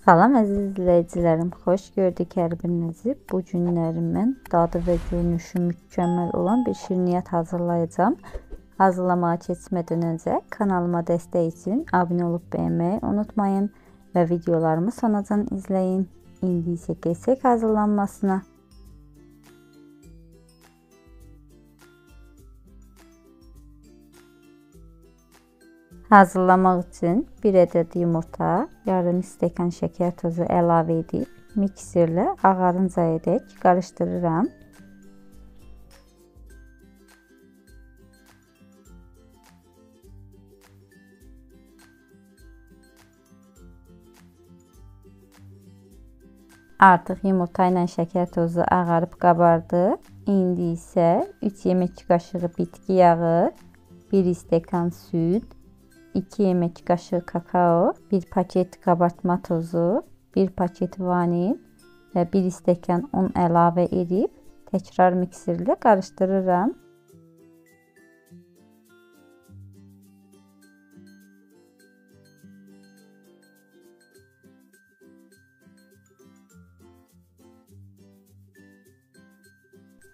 Salam əziz izləyicilərim, xoş gördük hər birinizi. Bu günlərimin dadı və görünüşü mükəmməl olan bir şirniyyat hazırlayacağam. Hazırlamağa keçmədən öncə kanalıma dəstək üçün abunə olub bəyənməyi unutmayın və videolarımı sonacan izləyin. İndi isə keçək hazırlanmasına. Hazırlamaq üçün 1 ədəd yumurta, yarım stəkan şəkər tozu əlavə edib mikserlə ağarıncayadək qarışdırıram. Artıq yumurta ilə şəkər tozu ağarıb qabardı. İndi isə 3 yemək qaşığı bitki yağı, 1 stəkan süd, 2 yemək qaşığı kakao, 1 paket qabartma tozu, 1 paket vanil və 1 stəkan un əlavə edib təkrar mikserlə qarışdırıram.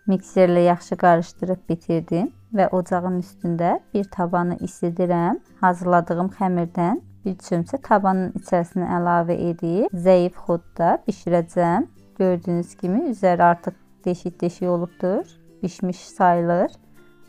Mikserlə yaxşı qarışdırıb bitirdim və ocağın üstündə bir tabanı isidirəm. Hazırladığım xəmirdən bir çömçə tabanın içərisinə əlavə edib zəif xodda bişirəcəm. Gördüyünüz kimi üzəri artıq deşik-deşik olubdur. Bişmiş sayılır.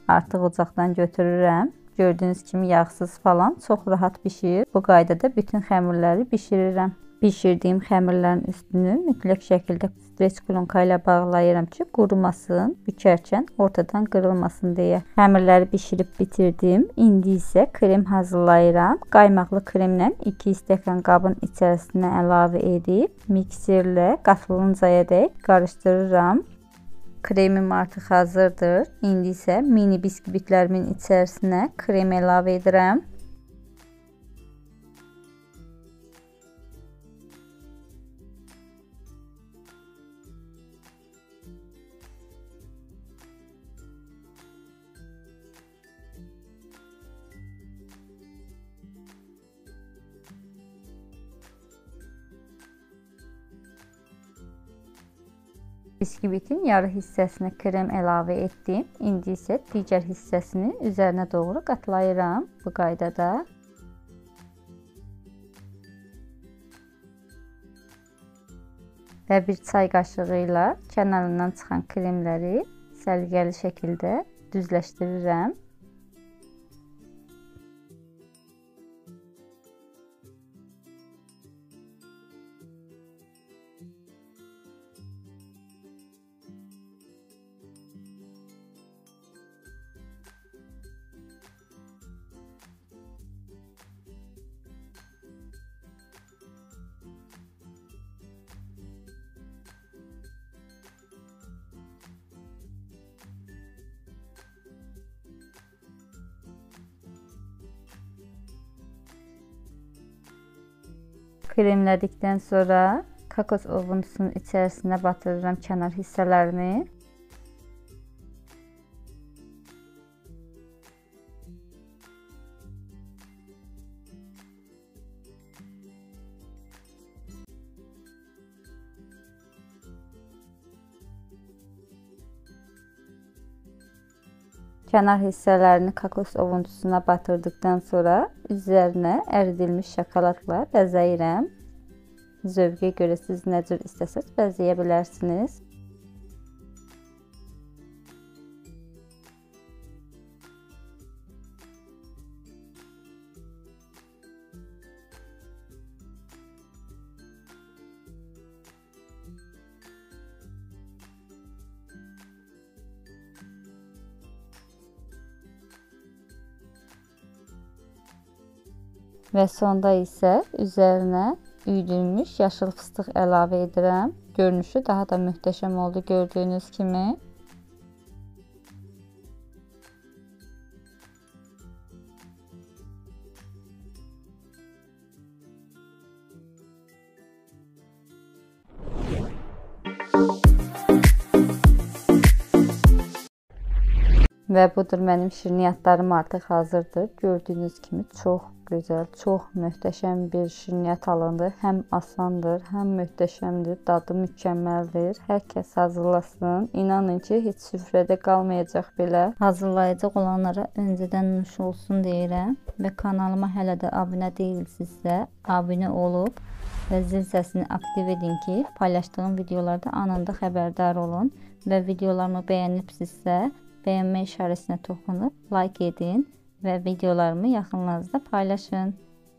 Artıq ocaqdan götürürəm. Gördüyünüz kimi yağsız falan çox rahat bişir. Bu qaydada bütün xəmirləri bişirirəm. Bişirdiyim xəmirlərin üstünü mütləq şəkildə streç klonka ilə bağlayıram ki, qurumasın, bükərkən ortadan qırılmasın deyə. Xəmirləri bişirib bitirdim. İndi isə krem hazırlayıram. Qaymaqlı kremlə 2 stəkan qabın içərisinə əlavə edib mikserlə qatılıncayadək qarışdırıram. Kremim artıq hazırdır. İndi isə mini biskvitlərimin içərisinə krem əlavə edirəm. Biskvitin yarı hissəsinə krem əlavə etdim. İndi isə digər hissəsini üzərinə doğru qatlayıram bu qaydada. Və bir çay qaşığı ilə kənarından çıxan kremləri səliqəli şəkildə düzləşdirirəm. Kremlədikdən sonra kokos ovuntusunun içərisinə batırıram kənar hissələrini. Kənar hissələrini kokos ovuntusuna batırdıqdan sonra üzərinə əridilmiş şokoladla bəzəyirəm. Zövqə görə siz nə cür istəsəz bəzəyə bilərsiniz. Və sonda isə üzərinə üyüdülmüş yaşıl fıstıq əlavə edirəm. Görünüşü daha da möhtəşəm oldu gördüyünüz kimi. Və budur mənim şirniyyatlarım artıq hazırdır. Gördüyünüz kimi çox gözəl, çox möhtəşəm bir şirniyyat alındı. Həm asandır, həm möhtəşəmdir, dadı mükəmməldir. Hər kəs hazırlasın. İnanın ki, heç süfrədə qalmayacaq belə. Hazırlayacaq olanlara öncədən nuş olsun deyirəm və kanalıma hələ də abunə deyilsinizsə, abunə olub və zil səsini aktiv edin ki, paylaşdığım videolarda anında xəbərdar olun və videolarımı bəyənibsinizsə, bəyənmə işarəsinə toxunub like edin və videolarımı yaxınlarınızda paylaşın.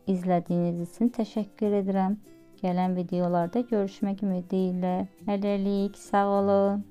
İzlədiyiniz üçün təşəkkür edirəm. Gələn videolarda görüşmək ümidi ilə. Hələlik, sağ olun.